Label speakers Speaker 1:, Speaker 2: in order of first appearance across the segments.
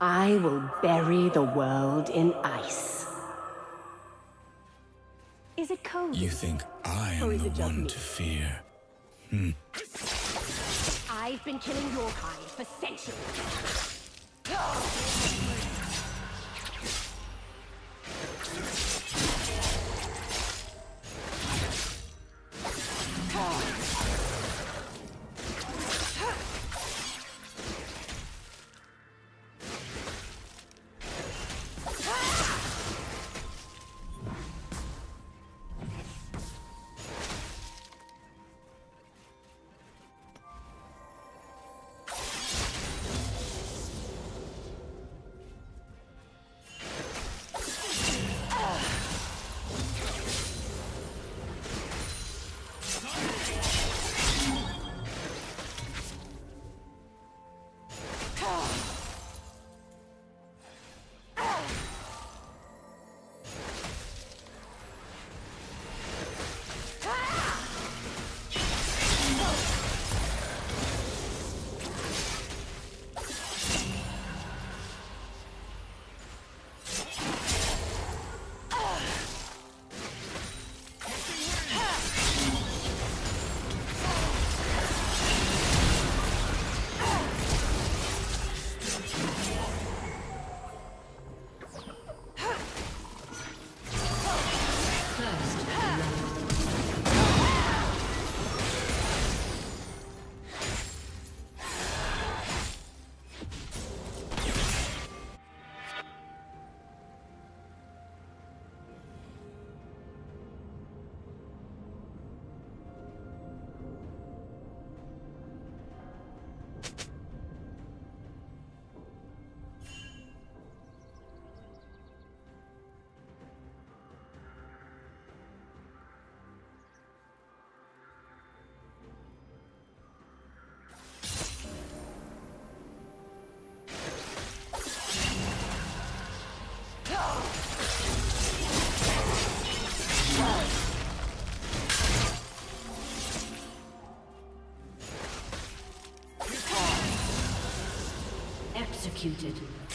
Speaker 1: I will bury the world in ice. Is it cold?
Speaker 2: You think I am the one
Speaker 1: me?
Speaker 2: to fear? Hmm.
Speaker 1: I've been killing your kind for centuries.
Speaker 3: Executed.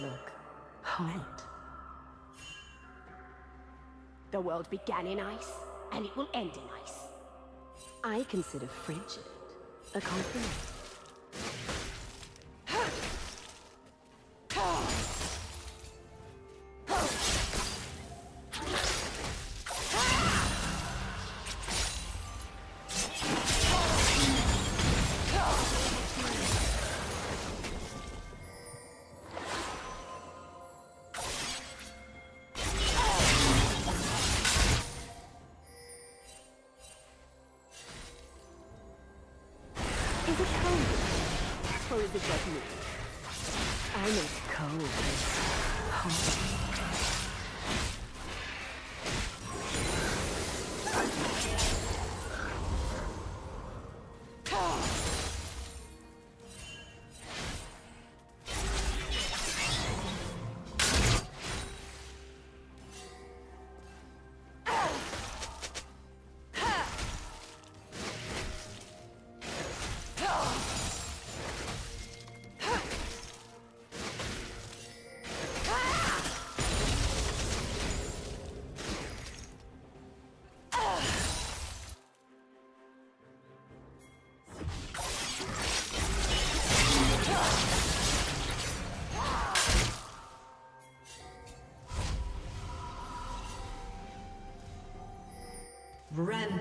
Speaker 1: Look. The world began in ice, and it will end in ice. I consider frigid a compliment. Cold? Or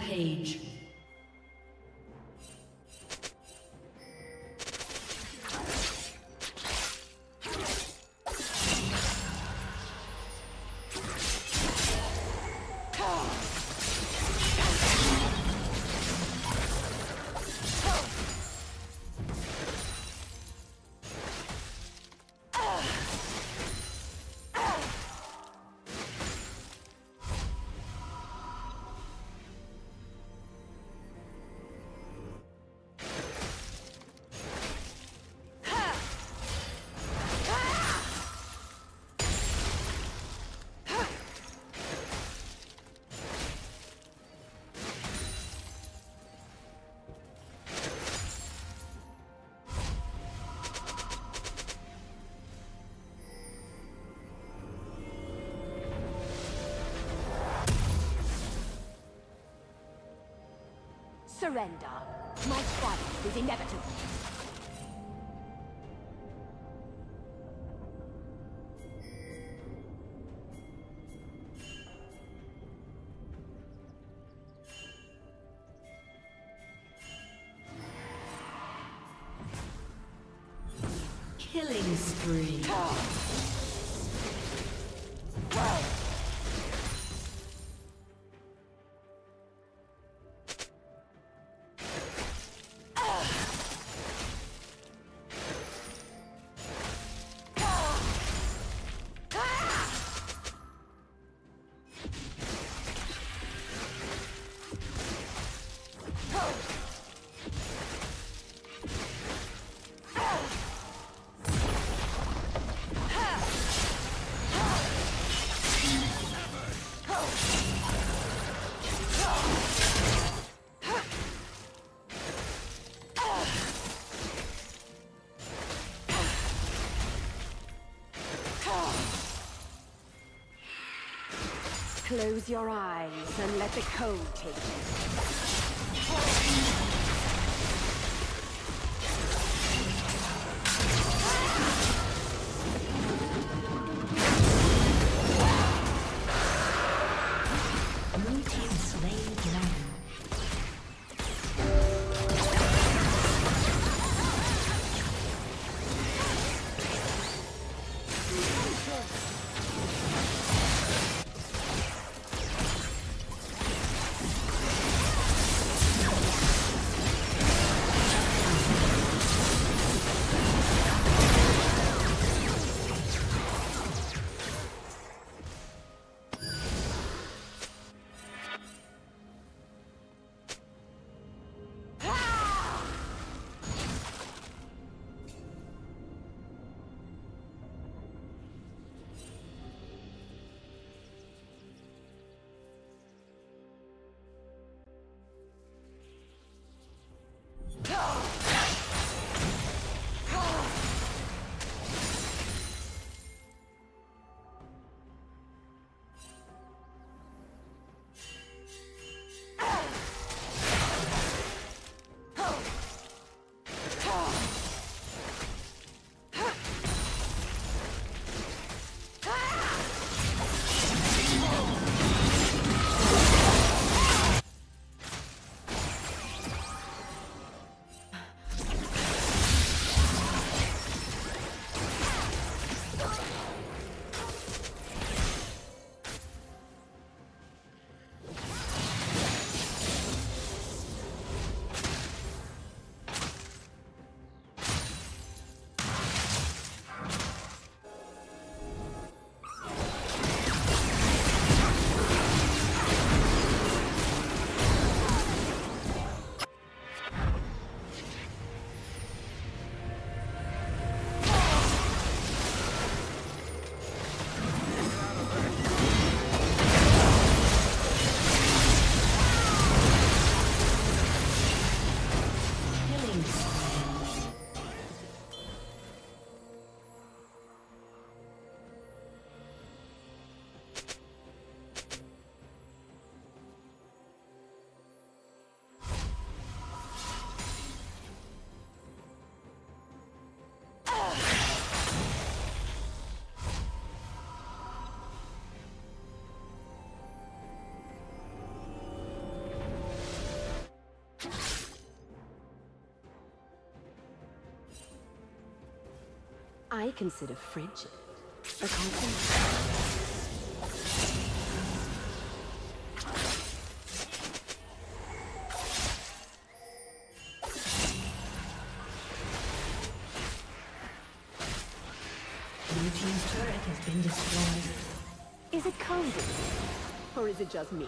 Speaker 3: Rampage.
Speaker 1: Surrender. My triumph is inevitable. Close your eyes and let the cold take you. I consider friendship a compliment.
Speaker 3: Turret has been destroyed.
Speaker 1: Is it cozy? Or is it just me?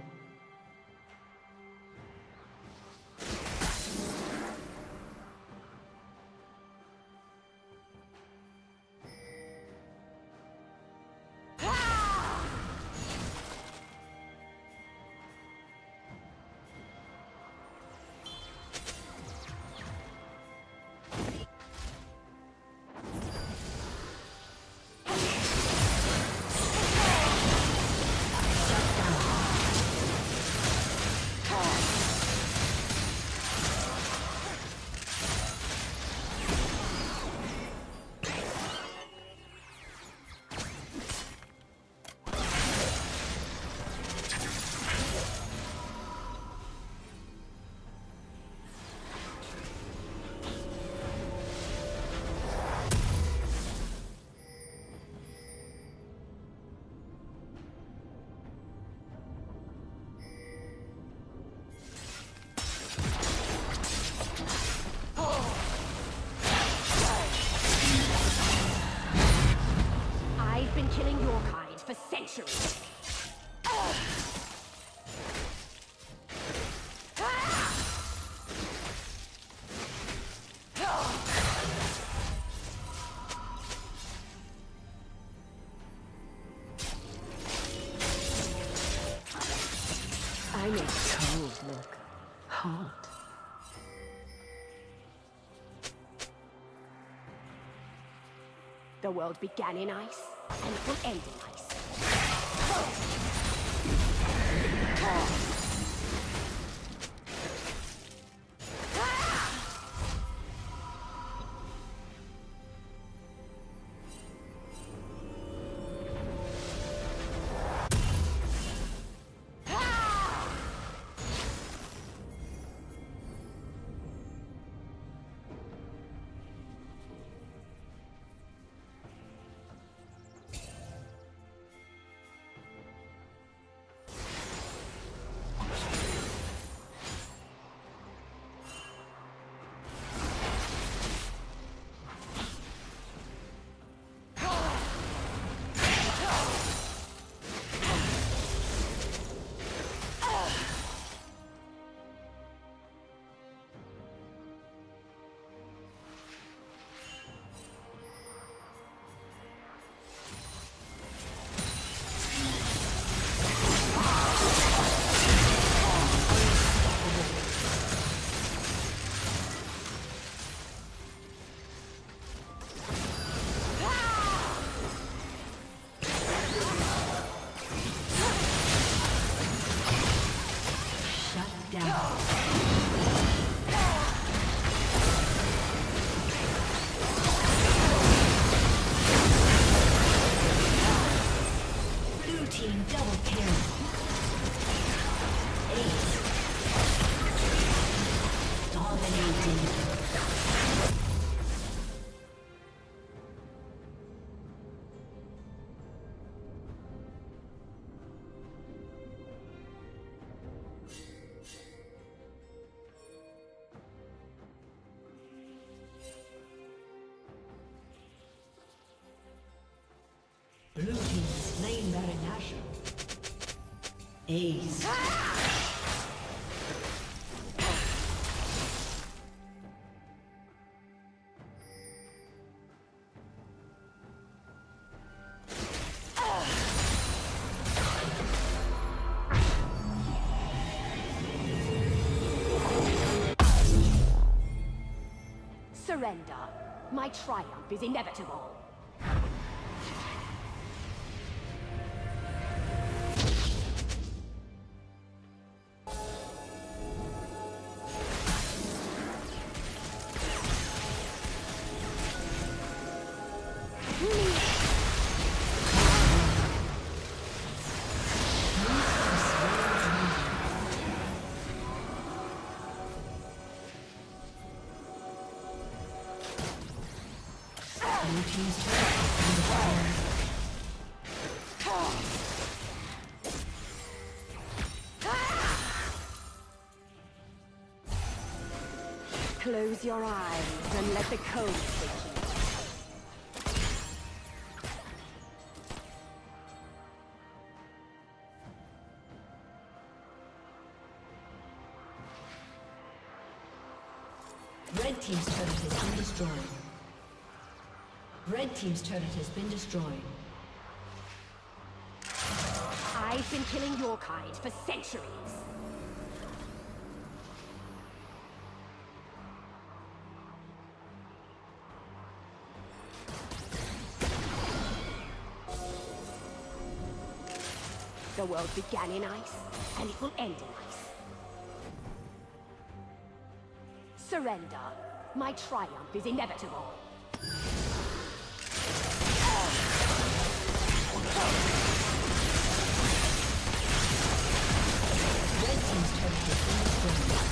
Speaker 3: been killing your kind for centuries. I make cold look hot.
Speaker 1: The world began in ice, will end in ice.
Speaker 3: Ace.
Speaker 1: Surrender. My triumph is inevitable. Close your eyes and let the code take you.
Speaker 3: Red Team's turret has been destroyed. Red Team's turret has been destroyed.
Speaker 1: I've been killing your kind for centuries. World began in ice, and it will end in ice. Surrender. My triumph is inevitable.
Speaker 3: Red Team's turret has been destroyed.